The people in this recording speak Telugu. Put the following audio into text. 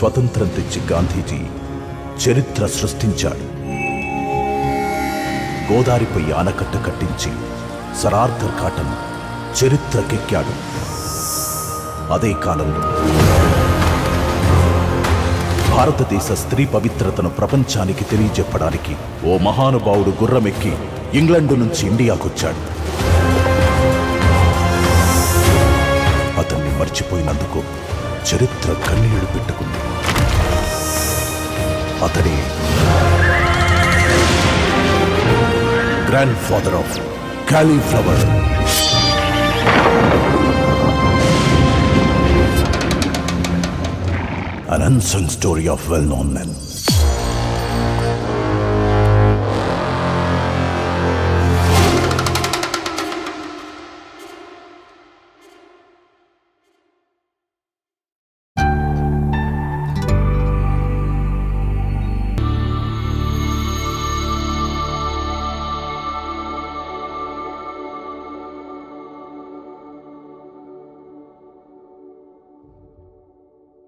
స్వతంత్రం తెచ్చి గాంధీజీ చరిత్ర సృష్టించాడు. గోదారిపై ఆనకట్ట కట్టించి సరార్థర్ ఆర్థర్ కాటన్ చరిత్రకెక్కాడు అదే కాలంలో భారతదేశ స్త్రీ పవిత్రతను ప్రపంచానికి తెలియజెప్పడానికి ఓ మహానుభావుడు గుర్రమెక్కి ఇంగ్లండు నుంచి ఇండియాకొచ్చాడు. అతన్ని మర్చిపోయినందుకు చరిత్ర కన్నీళ్ళు పెట్టుకుంది. Athene, grandfather of cauliflower. An unsung story of well-known men.